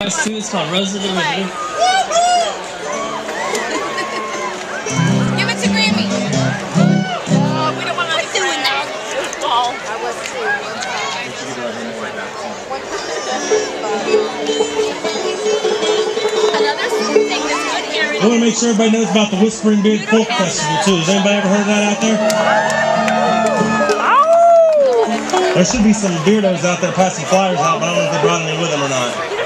Us too. It's called Rosie the Riveter. Give it to Grammy. Oh, we don't want to doing that. Oh, I was Another thing that's good here I want to make sure everybody knows about the Whispering Beard Folk Festival too. Has anybody ever heard of that out there? There should be some beardos out there passing flyers out, but I don't know if they brought any with them or not.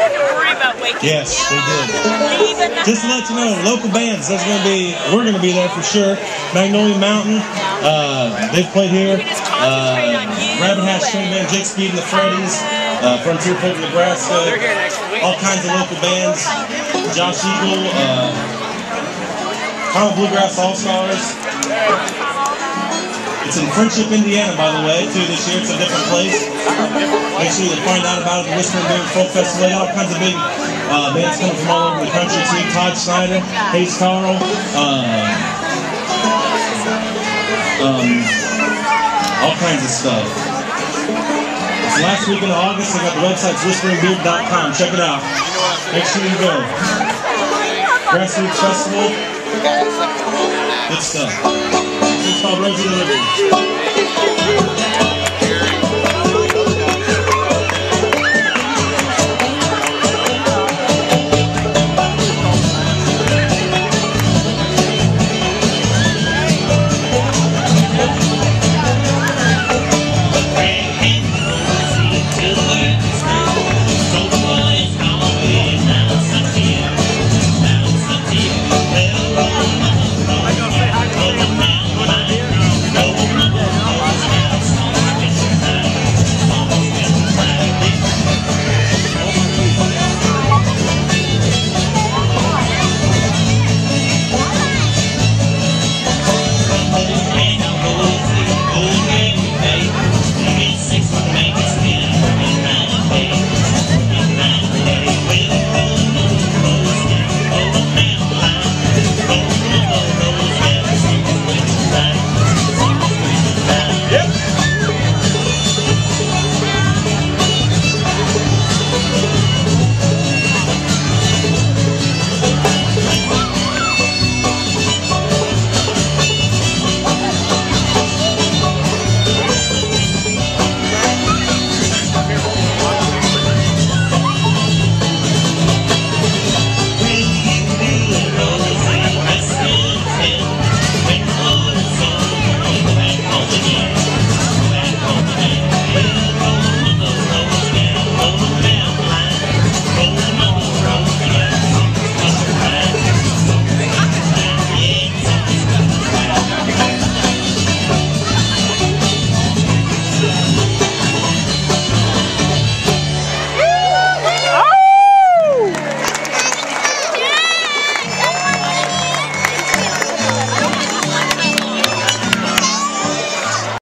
Worry about waking Yes, they did. Just to let you know, local bands. That's going to be. We're going to be there for sure. Magnolia Mountain. Uh, they've played here. Uh, Rabbit Hash String Band, Jake Speed and the Freddies. Uh, Frontier Folk Nebraska. All kinds of local bands. Josh Eagle. Uh, Kyle Bluegrass All Stars. It's in Friendship, Indiana, by the way, too, this year. It's a different place. Make sure you find out about it. The Whispering Beard Folk Festival. All kinds of big uh, bands coming from all over the country, too. Todd Snider, Hayes Carll, uh, um, all kinds of stuff. It's last week in August. I got the website, whisperingbeard.com. Check it out. Make sure you go. Grassroots Festival. Good stuff. It's called the River.